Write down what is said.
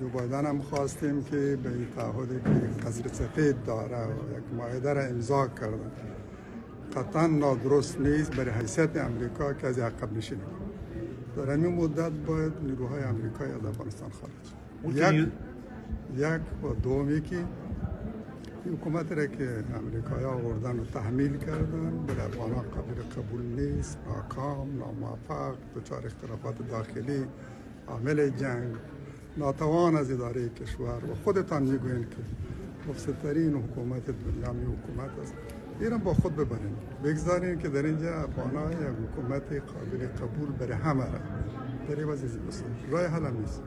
جو بایدن هم خواستیم که به این تعهدی که قصر سفید داره و یک معاهده را امضا کردن. قطعا نادرست نیست برای حیثیت امریکا که از عقب نشینی در همین مدت باید نیروهای امریکایی از افغانستان خارج یک یک و دومی که حکومت را که امریکایی آوردن و تحمیل کردن به افغان قبول قبول نیست ناکام ناموفق دچار اختلافات داخلی عامل جنگ. ناتوان از اداره کشور و خودتان می‌گوین که مفسدترین حکومت دنیا می حکومت است. ایران با خود ببرین. بگذارین که در اینجا افغان یک حکومت قابل قبول برای همه را. در این وضع رای حل نیست.